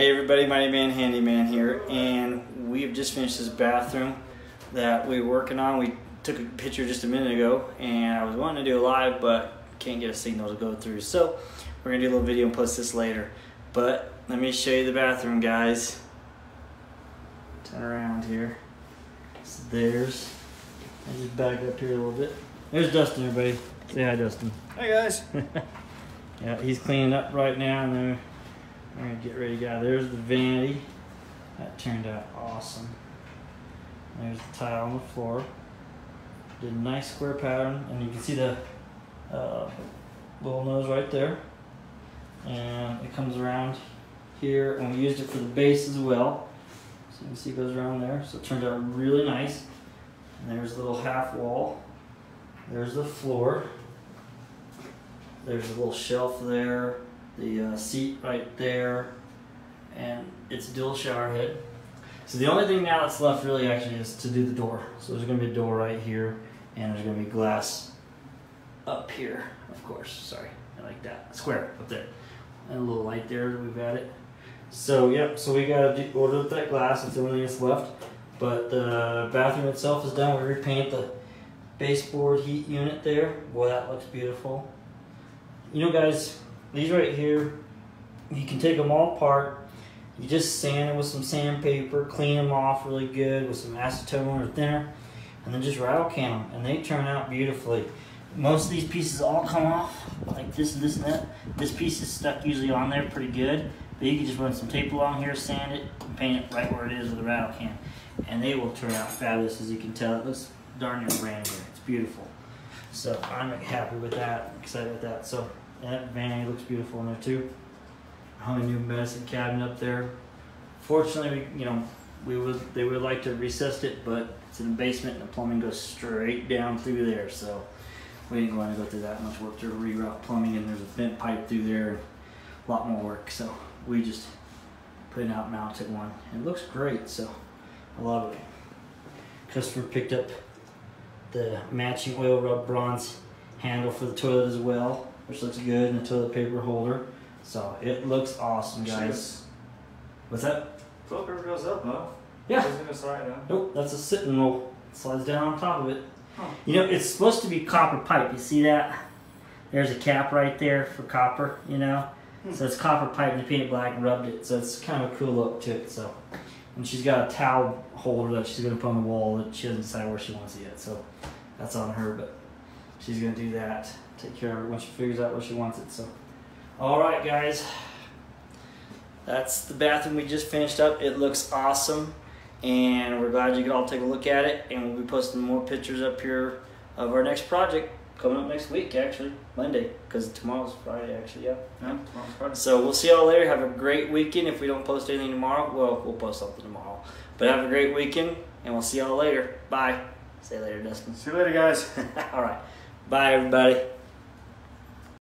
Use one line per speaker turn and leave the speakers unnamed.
Hey everybody, Mighty Man Handyman here, and we've just finished this bathroom that we were working on. We took a picture just a minute ago, and I was wanting to do a live, but can't get a signal to go through. So we're gonna do a little video and post this later. But let me show you the bathroom, guys. Turn around here. So there's. I just back up here a little bit. There's Dustin, everybody. Say hi, Dustin.
Hey guys.
yeah, he's cleaning up right now, and then we're gonna get ready go. There's the vanity. That turned out awesome. There's the tile on the floor. Did a nice square pattern, and you can see the uh, little nose right there. And it comes around here, and we used it for the base as well. So you can see it goes around there. So it turned out really nice. And there's a little half wall. There's the floor. There's a little shelf there the uh, seat right there, and it's dual shower head. So the only thing now that's left really actually is to do the door. So there's to be a door right here, and there's to be glass up here, of course. Sorry, I like that. Square up there. And a little light there, we've got it. So, yep, so we got to order that glass. That's the only thing that's left. But the bathroom itself is done. We repaint the baseboard heat unit there. Boy, that looks beautiful. You know, guys, these right here, you can take them all apart. You just sand it with some sandpaper, clean them off really good with some acetone or thinner, and then just rattle can them, and they turn out beautifully. Most of these pieces all come off, like this, and this, and that. This piece is stuck usually on there pretty good, but you can just run some tape along here, sand it, and paint it right where it is with a rattle can. And they will turn out fabulous, as you can tell. It looks darn near brand new. It's beautiful. So I'm happy with that, excited with that. So that vanity looks beautiful in there too. Hung a new medicine cabinet up there. Fortunately, you know, we would they would like to recess it, but it's in the basement and the plumbing goes straight down through there. So we didn't want to go through that much work to reroute plumbing, and there's a vent pipe through there, a lot more work. So we just put an out mounted one. It looks great, so I love it. Customer picked up the matching oil rub bronze handle for the toilet as well which looks good, and a toilet paper holder. So it looks awesome, guys. What's that?
Toilet paper goes up, huh?
Yeah.
Slide.
Nope, that's a sitting roll. It slides down on top of it. Huh. You know, it's supposed to be copper pipe. You see that? There's a cap right there for copper, you know? Hmm. So it's copper pipe and they painted black and rubbed it. So it's kind of a cool look to it. So, And she's got a towel holder that she's going to put on the wall that she hasn't decided where she wants it yet. So that's on her, but she's going to do that take care of it when she figures out where she wants it. So, all right, guys, that's the bathroom we just finished up. It looks awesome, and we're glad you could all take a look at it. And we'll be posting more pictures up here of our next project coming up next week, actually Monday, because tomorrow's Friday, actually. Yeah.
Yeah. Friday.
So we'll see y'all later. Have a great weekend. If we don't post anything tomorrow, well, we'll post something tomorrow. But have a great weekend, and we'll see y'all later. Bye. Say later, Dustin.
See you later, guys.
all right. Bye, everybody.